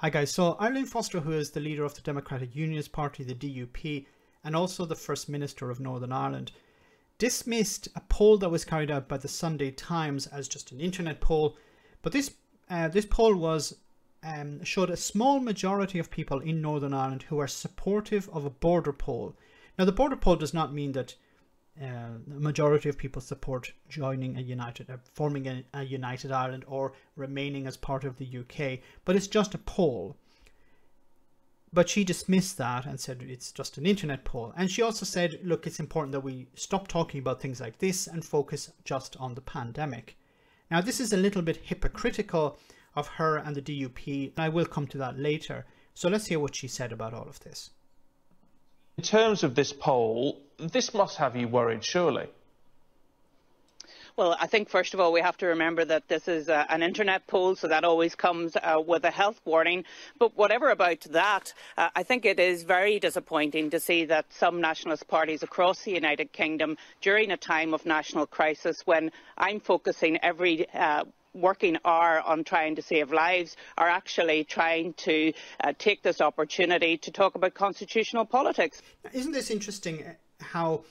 Hi guys, so Arlene Foster, who is the leader of the Democratic Unionist Party, the DUP, and also the First Minister of Northern Ireland, dismissed a poll that was carried out by the Sunday Times as just an internet poll. But this uh, this poll was um, showed a small majority of people in Northern Ireland who are supportive of a border poll. Now, the border poll does not mean that uh, the majority of people support joining a united, uh, forming a, a, united Ireland or remaining as part of the UK, but it's just a poll. But she dismissed that and said it's just an internet poll. And she also said, look, it's important that we stop talking about things like this and focus just on the pandemic. Now, this is a little bit hypocritical of her and the DUP, and I will come to that later. So let's hear what she said about all of this. In terms of this poll, this must have you worried, surely. Well, I think first of all we have to remember that this is uh, an internet poll, so that always comes uh, with a health warning. But whatever about that, uh, I think it is very disappointing to see that some nationalist parties across the United Kingdom, during a time of national crisis, when I'm focusing every uh, working are on trying to save lives are actually trying to uh, take this opportunity to talk about constitutional politics. Isn't this interesting uh, how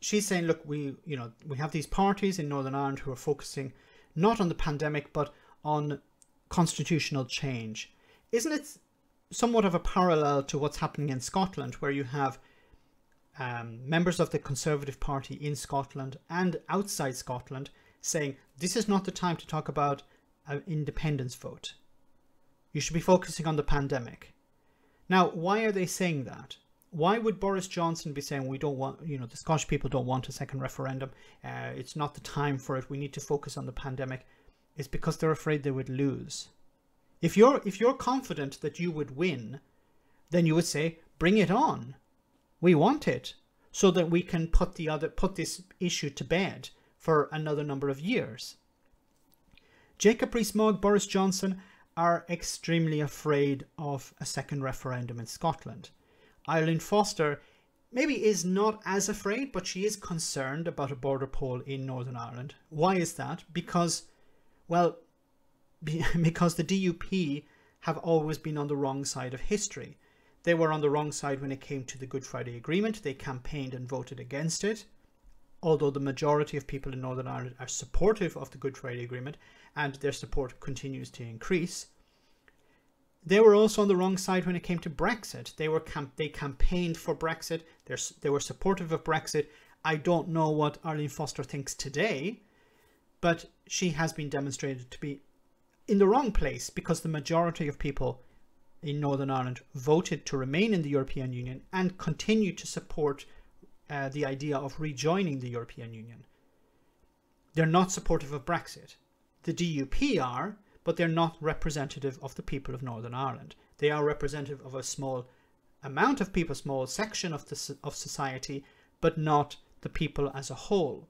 she's saying, look, we, you know, we have these parties in Northern Ireland who are focusing not on the pandemic, but on constitutional change. Isn't it somewhat of a parallel to what's happening in Scotland, where you have um, members of the Conservative Party in Scotland and outside Scotland saying this is not the time to talk about an independence vote. You should be focusing on the pandemic. Now, why are they saying that? Why would Boris Johnson be saying we don't want, you know, the Scottish people don't want a second referendum? Uh, it's not the time for it. We need to focus on the pandemic. It's because they're afraid they would lose. If you're if you're confident that you would win, then you would say, bring it on. We want it so that we can put the other put this issue to bed for another number of years. Jacob Rees-Mogg, Boris Johnson are extremely afraid of a second referendum in Scotland. Arlene Foster maybe is not as afraid, but she is concerned about a border poll in Northern Ireland. Why is that? Because, well, because the DUP have always been on the wrong side of history. They were on the wrong side when it came to the Good Friday Agreement. They campaigned and voted against it although the majority of people in Northern Ireland are supportive of the Good Friday Agreement and their support continues to increase, they were also on the wrong side when it came to Brexit. They were camp- they campaigned for Brexit. They're, they were supportive of Brexit. I don't know what Arlene Foster thinks today, but she has been demonstrated to be in the wrong place because the majority of people in Northern Ireland voted to remain in the European Union and continue to support uh, the idea of rejoining the European Union. They're not supportive of Brexit. The DUP are, but they're not representative of the people of Northern Ireland. They are representative of a small amount of people, small section of, the, of society, but not the people as a whole.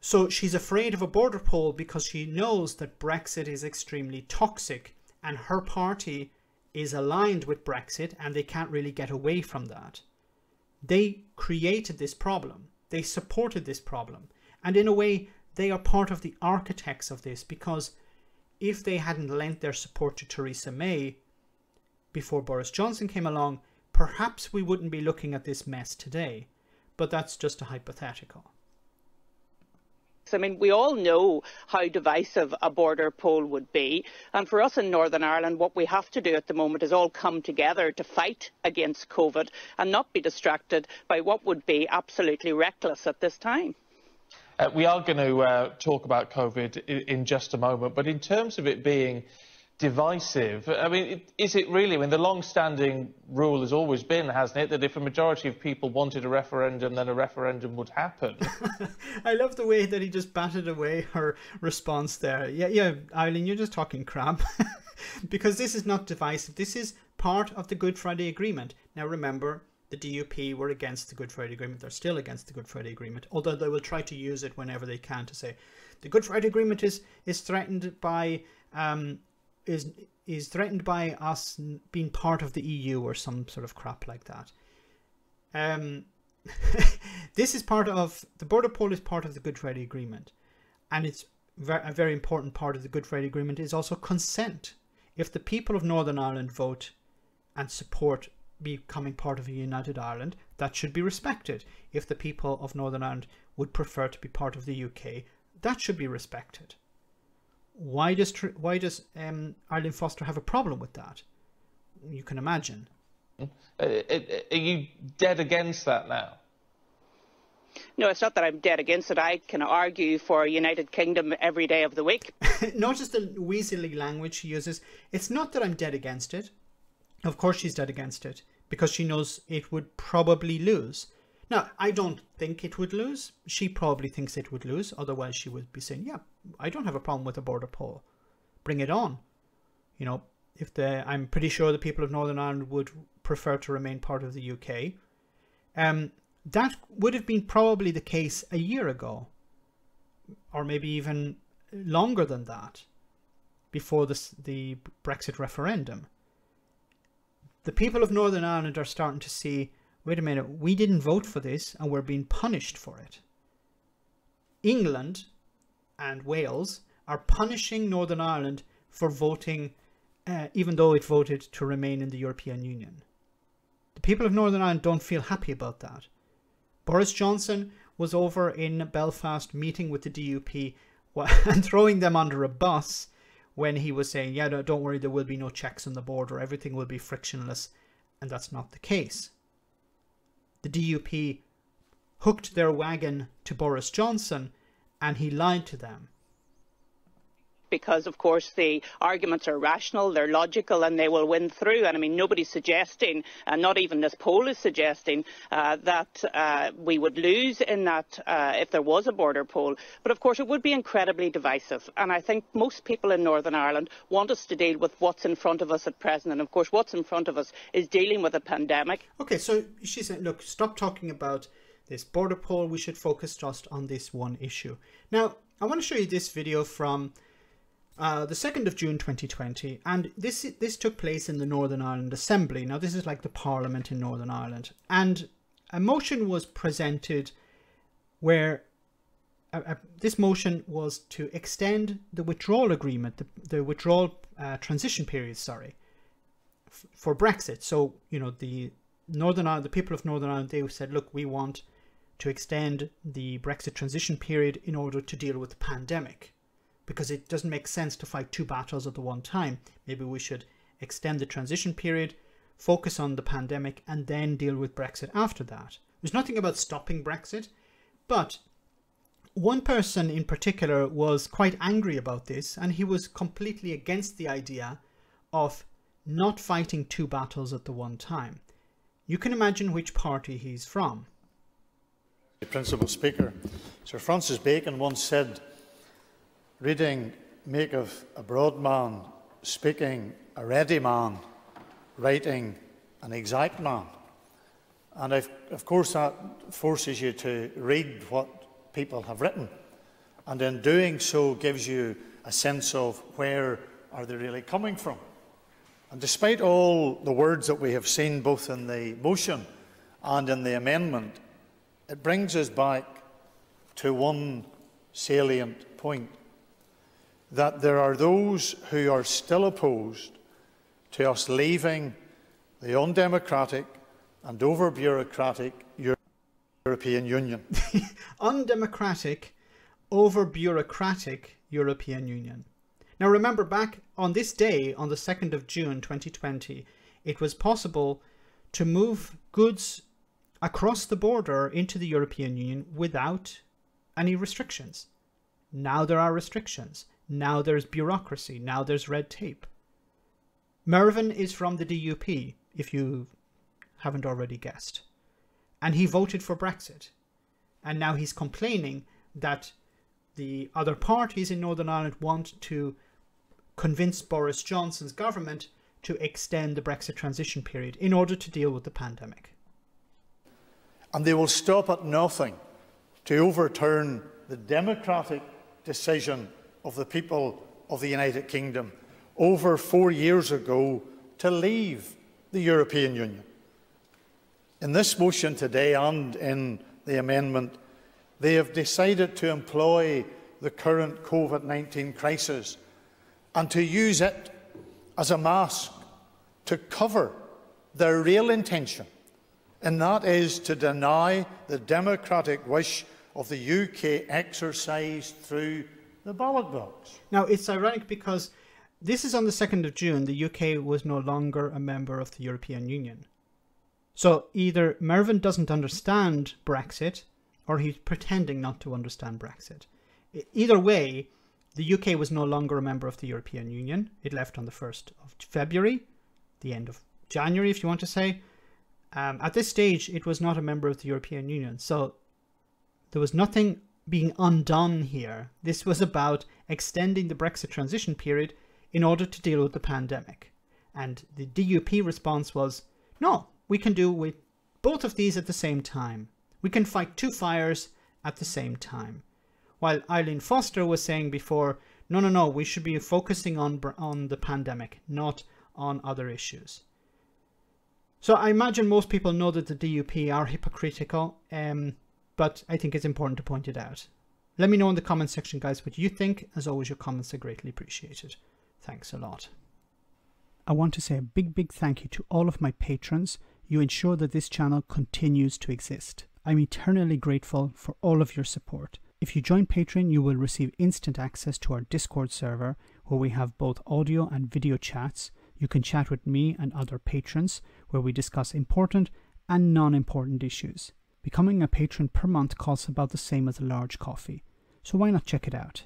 So she's afraid of a border poll because she knows that Brexit is extremely toxic and her party is aligned with Brexit and they can't really get away from that. They created this problem. They supported this problem. And in a way, they are part of the architects of this because if they hadn't lent their support to Theresa May before Boris Johnson came along, perhaps we wouldn't be looking at this mess today. But that's just a hypothetical. I mean, we all know how divisive a border poll would be. And for us in Northern Ireland, what we have to do at the moment is all come together to fight against COVID and not be distracted by what would be absolutely reckless at this time. Uh, we are going to uh, talk about COVID in, in just a moment, but in terms of it being divisive. I mean, is it really? I mean, the long-standing rule has always been, hasn't it, that if a majority of people wanted a referendum, then a referendum would happen. I love the way that he just batted away her response there. Yeah, yeah, Arlene, you're just talking crap. because this is not divisive. This is part of the Good Friday Agreement. Now, remember, the DUP were against the Good Friday Agreement. They're still against the Good Friday Agreement, although they will try to use it whenever they can to say the Good Friday Agreement is is threatened by um, is is threatened by us being part of the EU or some sort of crap like that. Um, this is part of the border poll is part of the Good Friday Agreement, and it's a very important part of the Good Friday Agreement is also consent. If the people of Northern Ireland vote and support becoming part of a united Ireland, that should be respected. If the people of Northern Ireland would prefer to be part of the UK, that should be respected. Why does why does um, Arlene Foster have a problem with that? You can imagine. Uh, are you dead against that now? No, it's not that I'm dead against it. I can argue for a United Kingdom every day of the week. Notice the weaselly language she uses. It's not that I'm dead against it. Of course, she's dead against it because she knows it would probably lose. Now, I don't think it would lose. She probably thinks it would lose. Otherwise, she would be saying, yeah, I don't have a problem with a border poll. Bring it on. You know, if the, I'm pretty sure the people of Northern Ireland would prefer to remain part of the UK. Um, that would have been probably the case a year ago, or maybe even longer than that, before this, the Brexit referendum the people of Northern Ireland are starting to see wait a minute, we didn't vote for this and we're being punished for it. England and Wales are punishing Northern Ireland for voting, uh, even though it voted to remain in the European Union. The people of Northern Ireland don't feel happy about that. Boris Johnson was over in Belfast meeting with the DUP and throwing them under a bus when he was saying, yeah, no, don't worry, there will be no checks on the border, everything will be frictionless. And that's not the case. The DUP hooked their wagon to Boris Johnson and he lied to them because, of course, the arguments are rational, they're logical, and they will win through. And I mean, nobody's suggesting, and not even this poll is suggesting, uh, that uh, we would lose in that uh, if there was a border poll. But of course, it would be incredibly divisive. And I think most people in Northern Ireland want us to deal with what's in front of us at present. And of course, what's in front of us is dealing with a pandemic. Okay, so she said, look, stop talking about this border poll. We should focus just on this one issue. Now, I want to show you this video from uh, the 2nd of June 2020, and this this took place in the Northern Ireland Assembly. Now, this is like the Parliament in Northern Ireland, and a motion was presented where uh, uh, this motion was to extend the withdrawal agreement, the, the withdrawal transition period, sorry, for Brexit. So, you know, the Northern Ireland, the people of Northern Ireland, they said, look, we want to extend the Brexit transition period in order to deal with the pandemic because it doesn't make sense to fight two battles at the one time. Maybe we should extend the transition period, focus on the pandemic, and then deal with Brexit after that. There's nothing about stopping Brexit, but one person in particular was quite angry about this, and he was completely against the idea of not fighting two battles at the one time. You can imagine which party he's from. The Principal Speaker, Sir Francis Bacon once said, Reading make of a broad man, speaking a ready man, writing an exact man. And if, of course, that forces you to read what people have written. And in doing so, gives you a sense of where are they really coming from. And despite all the words that we have seen both in the motion and in the amendment, it brings us back to one salient point that there are those who are still opposed to us leaving the undemocratic and over bureaucratic European Union. undemocratic, over bureaucratic European Union. Now remember back on this day, on the 2nd of June 2020, it was possible to move goods across the border into the European Union without any restrictions. Now there are restrictions. Now there's bureaucracy. Now there's red tape. Mervyn is from the DUP, if you haven't already guessed. And he voted for Brexit. And now he's complaining that the other parties in Northern Ireland want to convince Boris Johnson's government to extend the Brexit transition period in order to deal with the pandemic. And they will stop at nothing to overturn the democratic decision of the people of the United Kingdom over four years ago to leave the European Union. In this motion today and in the amendment, they have decided to employ the current COVID 19 crisis and to use it as a mask to cover their real intention, and that is to deny the democratic wish of the UK exercised through the ballot box. Now, it's ironic because this is on the 2nd of June. The UK was no longer a member of the European Union. So either Mervyn doesn't understand Brexit or he's pretending not to understand Brexit. Either way, the UK was no longer a member of the European Union. It left on the 1st of February, the end of January, if you want to say. Um, at this stage, it was not a member of the European Union. So there was nothing being undone here. This was about extending the Brexit transition period in order to deal with the pandemic. And the DUP response was no, we can do with both of these at the same time. We can fight two fires at the same time. While Arlene Foster was saying before, no, no, no, we should be focusing on, on the pandemic, not on other issues. So I imagine most people know that the DUP are hypocritical, um, but I think it's important to point it out. Let me know in the comments section, guys, what you think. As always, your comments are greatly appreciated. Thanks a lot. I want to say a big, big thank you to all of my patrons. You ensure that this channel continues to exist. I'm eternally grateful for all of your support. If you join Patreon, you will receive instant access to our Discord server where we have both audio and video chats. You can chat with me and other patrons where we discuss important and non important issues. Becoming a patron per month costs about the same as a large coffee, so why not check it out?